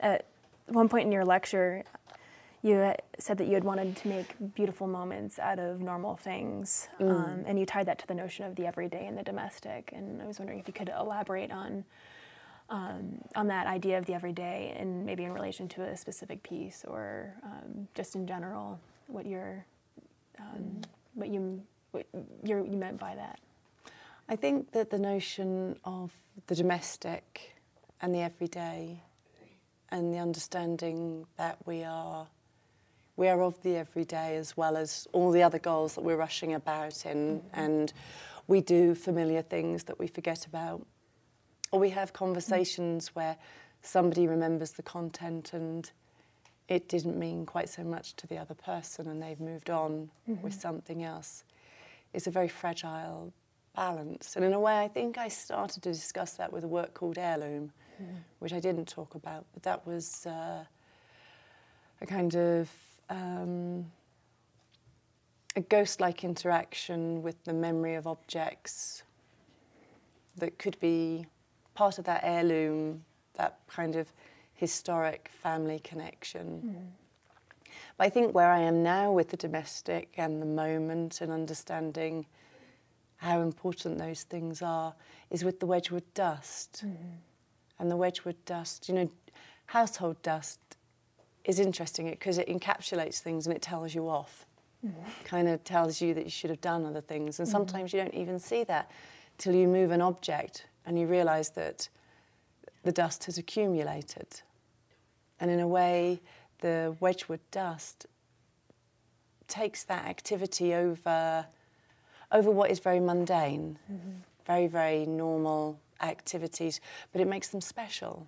at one point in your lecture, you said that you had wanted to make beautiful moments out of normal things, Mm. um, and you tied that to the notion of the everyday and the domestic. And I was wondering if you could elaborate on um, on that idea of the everyday, and maybe in relation to a specific piece, or um, just in general, what your um, what you what you're, you meant by that. I think that the notion of the domestic and the everyday and the understanding that we are we are of the everyday as well as all the other goals that we're rushing about in. Mm-hmm. And we do familiar things that we forget about. Or we have conversations mm. where somebody remembers the content and it didn't mean quite so much to the other person and they've moved on mm-hmm. with something else. It's a very fragile balance. And in a way, I think I started to discuss that with a work called Heirloom, which I didn't talk about, but that was uh, a kind of um, a ghost like interaction with the memory of objects that could be part of that heirloom, that kind of historic family connection. But I think where I am now with the domestic and the moment and understanding how important those things are is with the Wedgwood dust. And the Wedgwood dust, you know, household dust is interesting because it encapsulates things and it tells you off. Mm-hmm. Kind of tells you that you should have done other things. And mm-hmm. sometimes you don't even see that till you move an object and you realize that the dust has accumulated. And in a way, the Wedgwood dust takes that activity over, over what is very mundane, mm-hmm. very, very normal activities, but it makes them special.